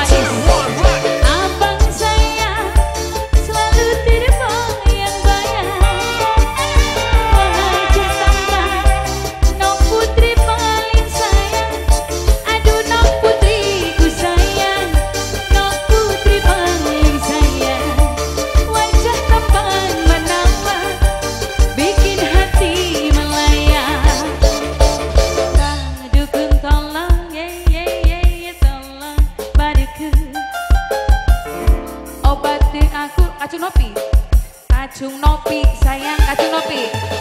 my ears. Kacung Nopi. Kacung Nopi, sayang Kacung Nopi.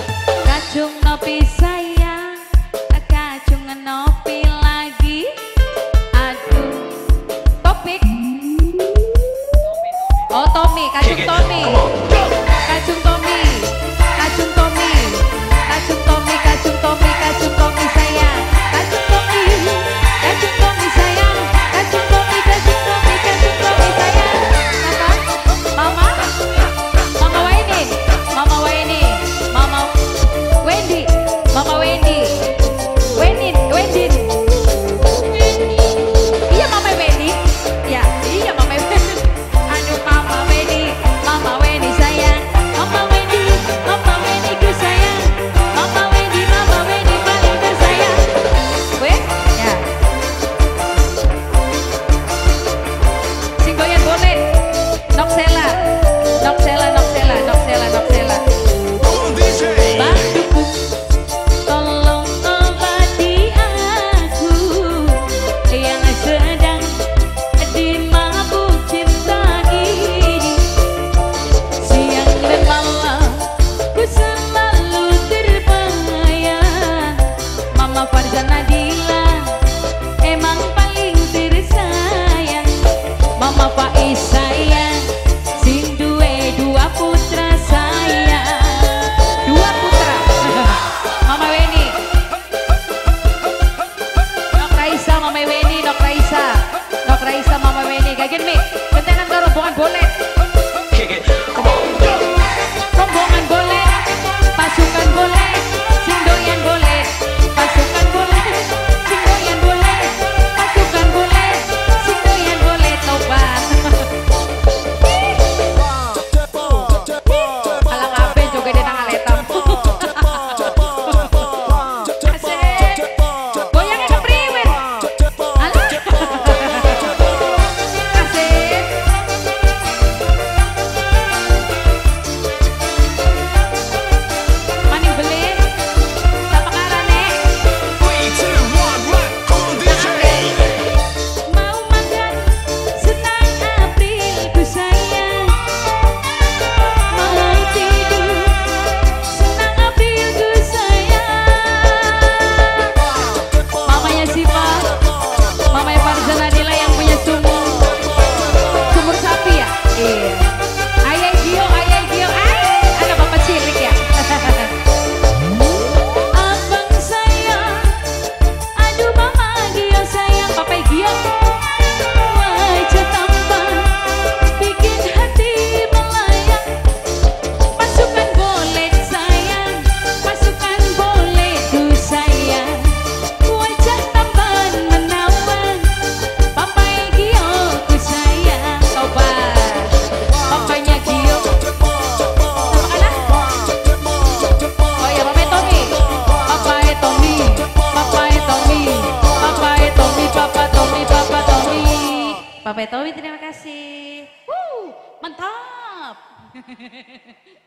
kick it. Come on. Bapak Tobi terima kasih. Woo, mantap.